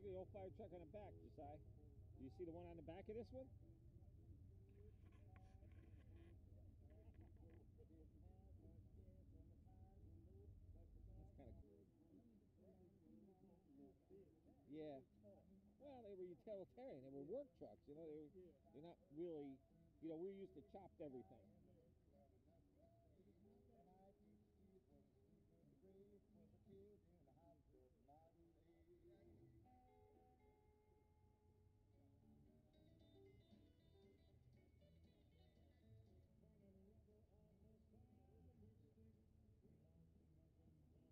look at the old fire truck on the back, Josiah. Do you see the one on the back of this one? That's kind of cool. Yeah. Well, they were utilitarian. They were work trucks. You know, they were, they're not really. You know, we're used to chopped everything.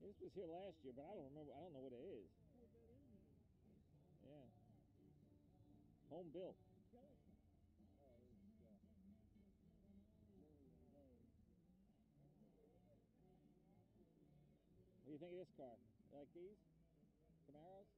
This was here last year, but I don't remember. I don't know what it is. Yeah. Home built. What do you think of this car? You like these? Camaros?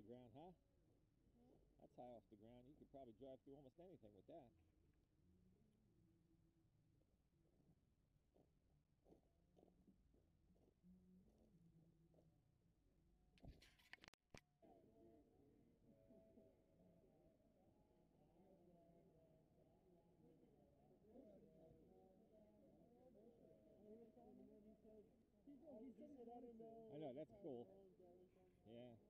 The ground, huh? That's high off the ground. You could probably drive through almost anything with that. I know, that's cool. Yeah.